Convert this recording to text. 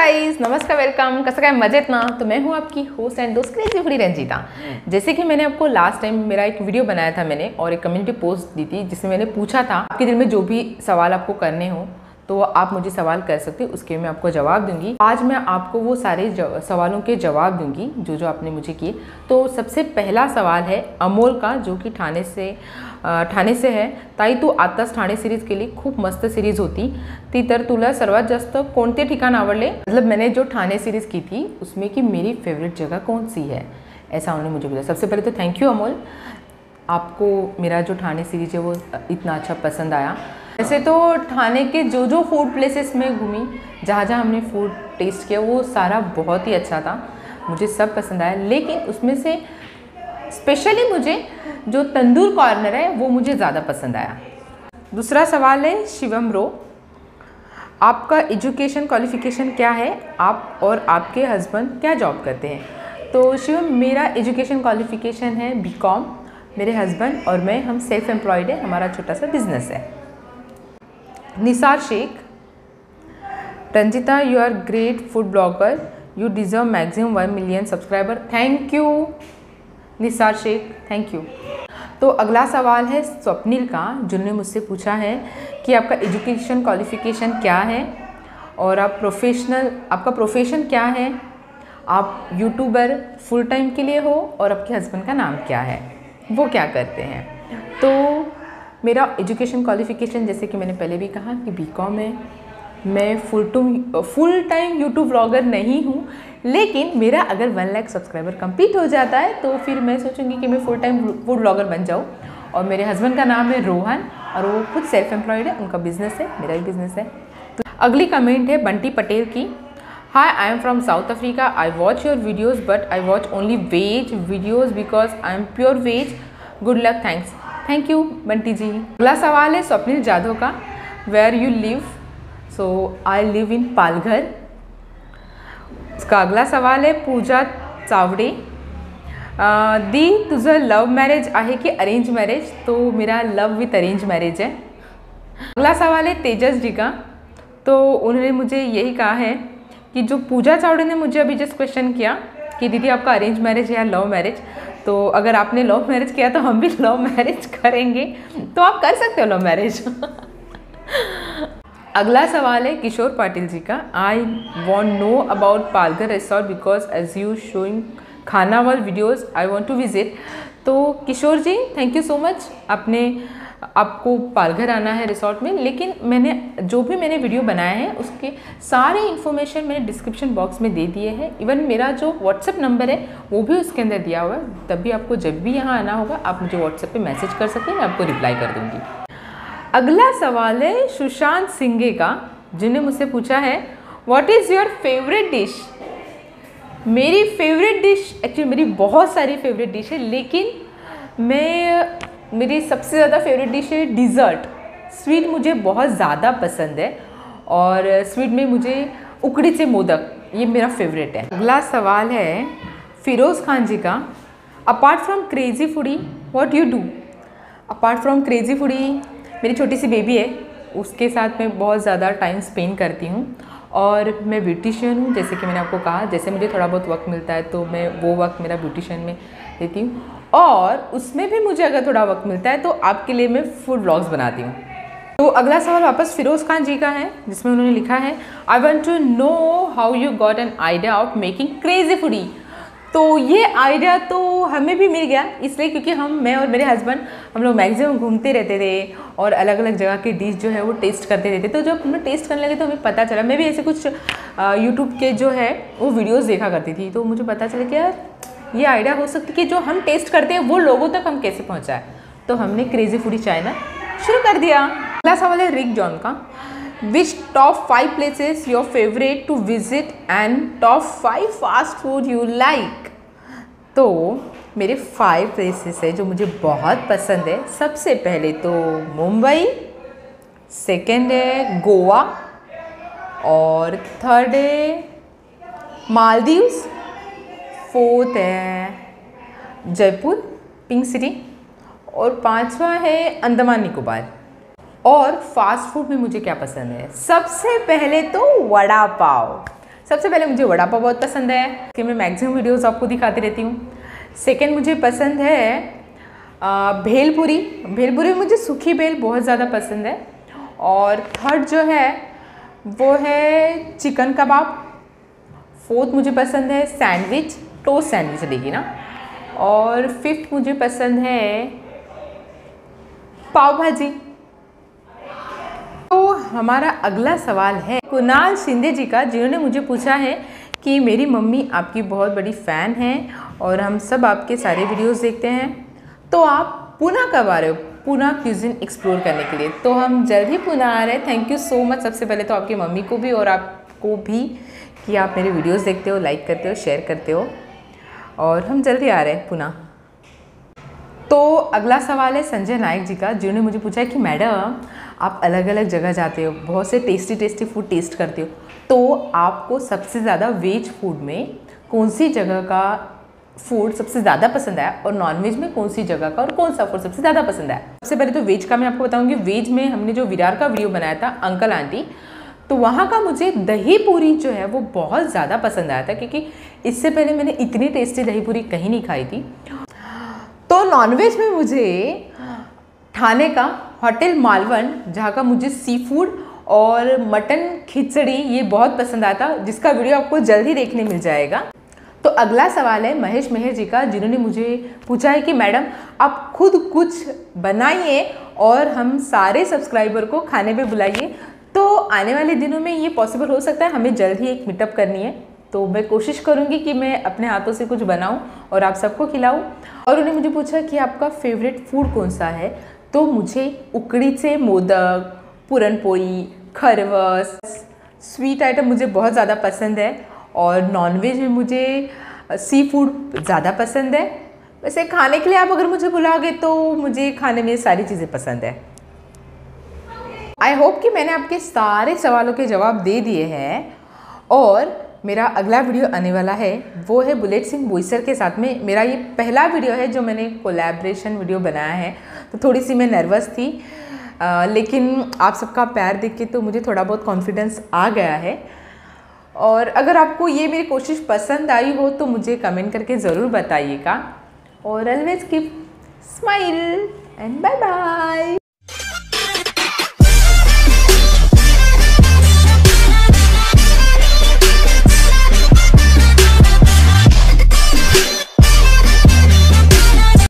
Guys नमस्कार welcome कैसा का मज़े ना तो मैं हूँ आपकी होस्ट एंड दोस्त क्रेजी फ्री रंजीता। जैसे कि मैंने आपको लास्ट टाइम मेरा एक वीडियो बनाया था मैंने और एक कम्युनिटी पोस्ट दी थी जिसमें मैंने पूछा था, आपके दिल में जो भी सवाल आपको करने हो तो आप मुझे सवाल कर सकते हो, उसके मैं आपको जवाब दूँगी। आज मैं आपको वो सारे सवालों के जवाब दूँगी, जो जो आपने मुझे किए। तो सबसे पहला सवाल है अमोल का, जो कि ठाणे से ठाणे से है। ताई, तू आताच ठाणे सिरीज केली खूप मस्त सिरीज होती। ती तर तुला, सर्वात जास्त कोणते ठिकाण आवडले? मतलब मैंने जो ठाणे सीरीज़ की थी, उसमें कि मेरी फेवरेट जगह कौन सी है? ऐसा उन्होंने मुझे बोला। सबसे पहले तो थैंक यू अमोल। आपको मेरा जो ठाणे सीरीज़ है, वो इतना अच्छा पसंद आया। वैसे तो ठाणे के जो जो फ़ूड प्लेसेस में घूमी, जहाँ जहाँ हमने फ़ूड टेस्ट किया, वो सारा बहुत ही अच्छा था। मुझे सब पसंद आया, लेकिन उसमें से स्पेशली मुझे जो तंदूर कॉर्नर है, वो मुझे ज़्यादा पसंद आया। दूसरा सवाल है, शिवम रो आपका एजुकेशन क्वालिफिकेशन क्या है? आप और आपके हस्बैंड क्या जॉब करते हैं? तो शिवम, मेरा एजुकेशन क्वालिफिकेशन है बीकॉम मेरे हस्बैंड और मैं, हम सेल्फ एम्प्लॉयड है, हमारा छोटा सा बिज़नेस है। Nisar Shaikh, Ranjita you are great food blogger you deserve maximum one million subscriber thank you Nisar Shaikh. Thank you तो अगला सवाल है स्वप्निल का, जिन्होंने मुझसे पूछा है कि आपका एजुकेशन क्वालिफिकेशन क्या है और आप प्रोफेशनल आपका प्रोफेशन क्या है? आप यूट्यूबर फुल टाइम के लिए हो और आपके हस्बैंड का नाम क्या है? वो क्या करते हैं? तो मेरा एजुकेशन क्वालिफिकेशन, जैसे कि मैंने पहले भी कहा कि बी कॉम है। मैं full to full time YouTube blogger नहीं हूँ, लेकिन मेरा अगर वन लाख सब्सक्राइबर कंप्लीट हो जाता है तो फिर मैं सोचूँगी कि मैं फुल टाइम फ़ूड ब्लॉगर बन जाऊँ। और मेरे हस्बैंड का नाम है रोहन, और वो खुद सेल्फ एम्प्लॉयड है, उनका बिज़नेस है, मेरा भी बिज़नेस है। तो अगली कमेंट है बंटी पटेल की। Hi I am from South Africa I watch your videos but I watch only veg videos because I am pure veg good luck thanks thank you Bunty ji अगला सवाल है स्वप्निल जाधव का. Where you live so I live in Palghar. इसका अगला सवाल है पूजा चावड़े. दी तुझं love marriage आहे की अरेंज मॅरेज तो मेरा लव विथ अरेंज मैरिज है. अगला सवाल है तेजस जी का. तो उन्होंने मुझे यही कहा है कि जो पूजा चावड़े ने मुझे अभी जस्ट क्वेश्चन किया कि दीदी आपका अरेंज मैरिज है या लव मैरिज तो अगर आपने लव मैरिज किया तो हम भी लव मैरिज करेंगे। तो आप कर सकते हो लव मैरिज अगला सवाल है किशोर पाटिल जी का। I want know about Palghar resort because as you showing खाना वाल videos I want to visit तो Kishore ji thank you so much आपने आपको पालघर आना है रिसोर्ट में, लेकिन मैंने जो भी मैंने वीडियो बनाया है, उसके सारे इन्फॉर्मेशन मैंने डिस्क्रिप्शन बॉक्स में दे दिए हैं। इवन मेरा जो व्हाट्सएप नंबर है, वो भी उसके अंदर दिया हुआ है। तब भी आपको जब भी यहाँ आना होगा, आप मुझे व्हाट्सएप पे मैसेज कर सकते हैं, मैं आपको रिप्लाई कर दूँगी। अगला सवाल है सुशांत सिंगे का जिन्हें मुझसे पूछा है what is your favourite dish मेरी फेवरेट डिश एक्चुअली मेरी बहुत सारी फेवरेट डिश है, लेकिन मैं मेरी सबसे ज़्यादा फेवरेट डिश है डिज़र्ट स्वीट मुझे बहुत ज़्यादा पसंद है और स्वीट में मुझे उकड़ी से मोदक, ये मेरा फेवरेट है. अगला सवाल है फिरोज़ खान जी का. Apart from crazy foodie what you do apart from crazy foodie मेरी छोटी सी बेबी है, उसके साथ मैं बहुत ज़्यादा टाइम स्पेंड करती हूँ और मैं ब्यूटिशियन हूँ, जैसे कि मैंने आपको कहा, जैसे मुझे थोड़ा बहुत वक्त मिलता है तो मैं वो वक्त मेरा ब्यूटिशियन में देती हूँ. और उसमें भी मुझे अगर थोड़ा वक्त मिलता है तो आपके लिए मैं फ़ूड ब्लॉग्स बनाती हूँ। तो अगला सवाल वापस फिरोज़ खान जी का है, जिसमें उन्होंने लिखा है I want to know how you got an idea of making crazy foodie तो ये आइडिया तो हमें भी मिल गया, इसलिए क्योंकि हम, मैं और मेरे हस्बैंड हम लोग मैक्सिमम घूमते रहते थे और अलग अलग जगह की डिश जो है वो टेस्ट करते रहते तो जब हमें टेस्ट करने लगे तो हमें पता चला। मैं भी ऐसे कुछ यूट्यूब के जो है, वो वीडियोज़ देखा करती थी। तो मुझे पता चला कि यार ये आइडिया हो सकती है कि जो हम टेस्ट करते हैं वो लोगों तक हम कैसे पहुँचाए तो हमने क्रेजी फूडी चाइना शुरू कर दिया। अगला सवाल है रिक जॉन का। Which top five places your favourite to visit and top five fast food you like तो मेरे फाइव प्लेसेस है जो मुझे बहुत पसंद है। सबसे पहले तो मुंबई सेकेंड है गोवा, और थर्ड है मालदीव्स। फोर्थ है जयपुर, पिंक सिटी और पांचवा है अंडमान निकोबार। और फास्ट फ़ूड में मुझे क्या पसंद है? सबसे पहले तो वड़ा पाव। सबसे पहले मुझे वड़ा पाव बहुत पसंद है, कि मैं मैक्सिमम वीडियोस आपको दिखाती रहती हूँ। सेकंड मुझे पसंद है भेलपुरी। भेलपुरी मुझे सूखी भेल बहुत ज़्यादा पसंद है। और थर्ड जो है, वो है चिकन कबाब। फोर्थ मुझे पसंद है सैंडविच टोस्ट सैंडविच देगी ना। और फिफ्थ मुझे पसंद है पाव भाजी तो हमारा अगला सवाल है, कुणाल शिंदे जी का, जिन्होंने मुझे पूछा है कि मेरी मम्मी आपकी बहुत बड़ी फ़ैन है और हम सब आपके सारे वीडियोस देखते हैं। तो आप पुणे कब आ रहे हो? पुणे क्यूजिन एक्सप्लोर करने के लिए। तो हम जल्द ही पुणे आ रहे हैं। थैंक यू सो मच सबसे पहले तो आपकी मम्मी को भी और आपको भी कि आप मेरे वीडियोस देखते हो लाइक करते हो शेयर करते हो। और हम जल्दी आ रहे हैं पुनः। तो अगला सवाल है संजय नायक जी का, जिन्होंने मुझे पूछा है कि मैडम, आप अलग अलग जगह जाते हो, बहुत से टेस्टी टेस्टी फ़ूड टेस्ट करते हो तो आपको सबसे ज़्यादा वेज फ़ूड में कौन सी जगह का फ़ूड सबसे ज़्यादा पसंद आया और नॉन वेज में कौन सी जगह का और कौन सा फ़ूड सबसे ज़्यादा पसंद आया? सबसे पहले तो वेज का मैं आपको बताऊँगी। वेज में हमने जो विरार का वीडियो बनाया था, अंकल आंटी तो वहाँ का मुझे दही पूरी जो है वो बहुत ज़्यादा पसंद आया था, क्योंकि इससे पहले मैंने इतनी टेस्टी दही पूरी कहीं नहीं खाई थी। तो नॉनवेज में मुझे ठाणे का होटल मालवन, जहाँ का मुझे सी फ़ूड और मटन खिचड़ी ये बहुत पसंद आया था जिसका वीडियो आपको जल्द ही देखने मिल जाएगा। तो अगला सवाल है महेश मेहर जी का, जिन्होंने मुझे पूछा है कि मैडम, आप खुद कुछ बनाइए और हम सारे सब्सक्राइबर को खाने पे बुलाइए। तो आने वाले दिनों में ये पॉसिबल हो सकता है, हमें जल्द ही एक मीटअप करनी है। तो मैं कोशिश करूँगी कि मैं अपने हाथों से कुछ बनाऊँ और आप सबको खिलाऊँ। और उन्हें मुझे पूछा कि आपका फेवरेट फ़ूड कौन सा है? तो मुझे उकड़ी से मोदक, पूरनपोई, खरवस स्वीट आइटम मुझे बहुत ज़्यादा पसंद है। और नॉनवेज में मुझे सी फ़ूड ज़्यादा पसंद है। वैसे खाने के लिए आप अगर मुझे बुलाओगे तो मुझे खाने में सारी चीज़ें पसंद है। आई होप कि मैंने आपके सारे सवालों के जवाब दे दिए हैं। और मेरा अगला वीडियो आने वाला है वो है बुलेट सिंह बोईसर के साथ में। मेरा ये पहला वीडियो है जो मैंने कोलैबोरेशन वीडियो बनाया है। तो थोड़ी सी मैं नर्वस थी आ, लेकिन आप सबका प्यार देख के तो मुझे थोड़ा बहुत कॉन्फिडेंस आ गया है। और अगर आपको ये मेरी कोशिश पसंद आई हो तो मुझे कमेंट करके ज़रूर बताइएगा। और always keep smile and bye bye